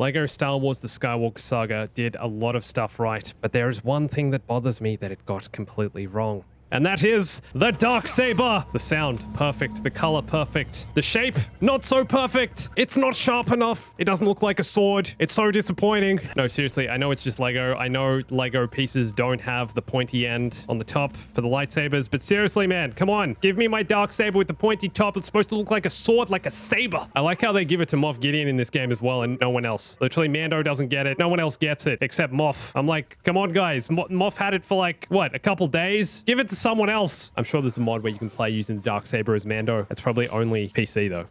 Lego Star Wars The Skywalker Saga did a lot of stuff right, but there is one thing that bothers me that it got completely wrong. And that is the dark saber. The sound, perfect. The color, perfect. The shape, not so perfect. It's not sharp enough. It doesn't look like a sword. It's so disappointing. No, seriously, I know it's just Lego. I know Lego pieces don't have the pointy end on the top for the lightsabers, but seriously, man, come on. Give me my dark saber with the pointy top. It's supposed to look like a sword, like a saber. I like how they give it to Moff Gideon in this game as well, and no one else. Literally, Mando doesn't get it. No one else gets it except Moff. I'm like, come on, guys. Mo Moff had it for like, what, a couple days? Give it to someone else. I'm sure there's a mod where you can play using the dark saber as Mando. It's probably only PC though.